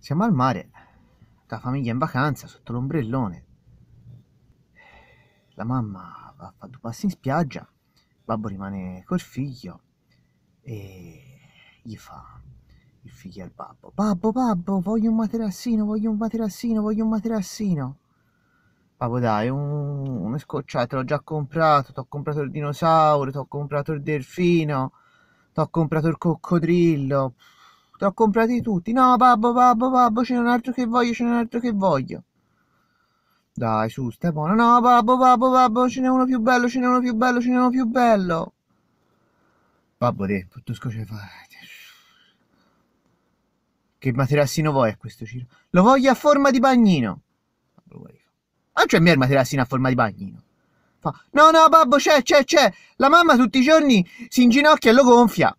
Siamo al mare, la famiglia in vacanza sotto l'ombrellone. La mamma va a fare due passi in spiaggia, il babbo rimane col figlio e gli fa il figlio al babbo. Babbo, babbo, voglio un materassino, voglio un materassino, voglio un materassino. Babbo dai, un, un scocciato, l'ho già comprato, ti ho comprato il dinosauro, ti ho comprato il delfino, ti ho comprato il coccodrillo. Ti ho comprati tutti. No, babbo, babbo, babbo, ce n'è un altro che voglio, ce n'è un altro che voglio. Dai, su, stai buono. No, babbo, babbo, babbo, ce n'è uno più bello, ce n'è uno più bello, ce n'è uno più bello. Babbo, te, tutto scoce fa. Che materassino vuoi a questo giro? Lo voglio a forma di bagnino. Ma c'è mia il materassino a forma di bagnino. Fa, no, no, babbo, c'è, c'è, c'è. La mamma tutti i giorni si inginocchia e lo gonfia.